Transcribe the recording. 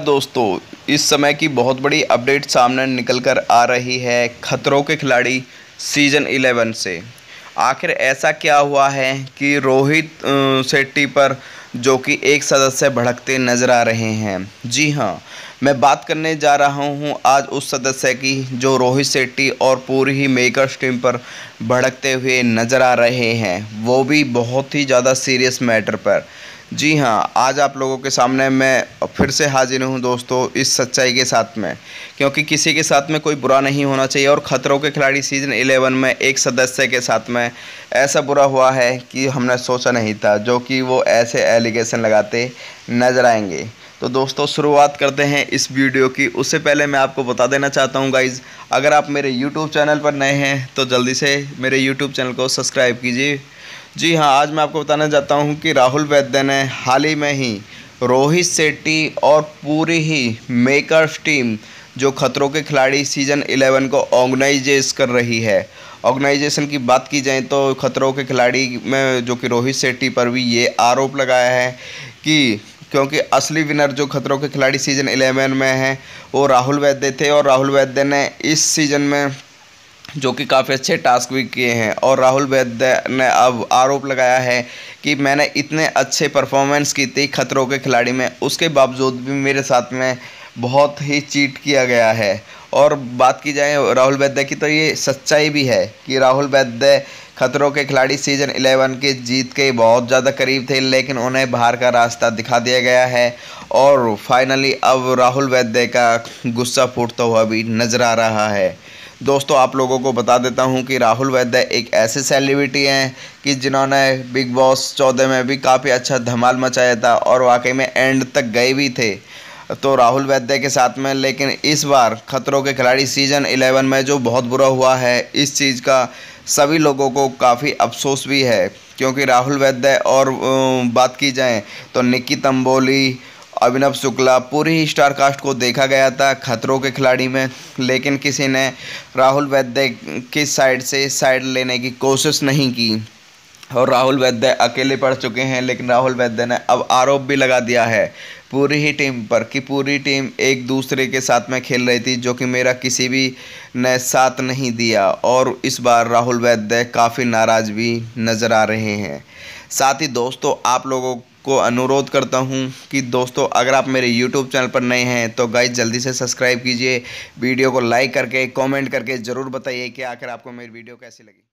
दोस्तों, इस समय की बहुत बड़ी अपडेट सामने निकल कर आ रही है खतरों के खिलाड़ी सीज़न 11 से। आखिर ऐसा क्या हुआ है कि रोहित शेट्टी पर जो कि एक सदस्य भड़कते नज़र आ रहे हैं? जी हाँ मैं बात करने जा रहा हूँ आज उस सदस्य की जो रोहित शेट्टी और पूरी ही मेकर्स टीम पर भड़कते हुए नज़र आ रहे हैं। वो भी बहुत ही ज़्यादा सीरियस मैटर पर। जी हाँ आज आप लोगों के सामने मैं फिर से हाजिर हूँ दोस्तों इस सच्चाई के साथ में। क्योंकि किसी के साथ में कोई बुरा नहीं होना चाहिए और ख़तरों के खिलाड़ी सीज़न 11 में एक सदस्य के साथ में ऐसा बुरा हुआ है कि हमने सोचा नहीं था, जो कि वो ऐसे एलिगेशन लगाते नज़र आएँगे। तो दोस्तों शुरुआत करते हैं इस वीडियो की। उससे पहले मैं आपको बता देना चाहता हूँ गाइज़ अगर आप मेरे यूट्यूब चैनल पर नए हैं तो जल्दी से मेरे यूट्यूब चैनल को सब्सक्राइब कीजिए। जी हाँ आज मैं आपको बताना चाहता हूँ कि राहुल वैद्य ने हाल ही में ही रोहित शेट्टी और पूरी ही मेकर्स टीम जो खतरों के खिलाड़ी सीज़न 11 को ऑर्गेनाइजेस कर रही है। ऑर्गेनाइजेशन की बात की जाए तो खतरों के खिलाड़ी में जो कि रोहित शेट्टी पर भी ये आरोप लगाया है कि क्योंकि असली विनर जो खतरों के खिलाड़ी सीज़न 11 में हैं, वो राहुल वैद्य थे और राहुल वैद्य ने इस सीज़न में जो कि काफ़ी अच्छे टास्क भी किए हैं। और राहुल वैद्य ने अब आरोप लगाया है कि मैंने इतने अच्छे परफॉर्मेंस की थी खतरों के खिलाड़ी में, उसके बावजूद भी मेरे साथ में बहुत ही चीट किया गया है। और बात की जाए राहुल वैद्य की तो ये सच्चाई भी है कि राहुल वैद्य खतरों के खिलाड़ी सीज़न 11 के जीत के बहुत ज़्यादा करीब थे, लेकिन उन्हें बाहर का रास्ता दिखा दिया गया है। और फाइनली अब राहुल वैद्य का गुस्सा फूटता हुआ भी नज़र आ रहा है। दोस्तों, आप लोगों को बता देता हूँ कि राहुल वैद्य एक ऐसे सेलिब्रिटी हैं कि जिन्होंने बिग बॉस चौदह में भी काफ़ी अच्छा धमाल मचाया था और वाकई में एंड तक गए भी थे। तो राहुल वैद्य के साथ में, लेकिन इस बार खतरों के खिलाड़ी सीज़न 11 में जो बहुत बुरा हुआ है, इस चीज़ का सभी लोगों को काफ़ी अफसोस भी है। क्योंकि राहुल वैद्य और बात की जाए तो निक्की तंबोली अभिनव शुक्ला पूरी स्टार कास्ट को देखा गया था खतरों के खिलाड़ी में, लेकिन किसी ने राहुल वैद्य की साइड से साइड लेने की कोशिश नहीं की। और राहुल वैद्य अकेले पड़ चुके हैं, लेकिन राहुल वैद्य ने अब आरोप भी लगा दिया है पूरी ही टीम पर कि पूरी टीम एक दूसरे के साथ में खेल रही थी, जो कि मेरा किसी भी ने साथ नहीं दिया। और इस बार राहुल वैद्य काफ़ी नाराज़ भी नज़र आ रहे हैं। साथ ही दोस्तों, आप लोगों को अनुरोध करता हूँ कि दोस्तों, अगर आप मेरे यूट्यूब चैनल पर नए हैं तो गाइज़ जल्दी से सब्सक्राइब कीजिए। वीडियो को लाइक करके कमेंट करके ज़रूर बताइए कि आखिर आपको मेरी वीडियो कैसी लगी।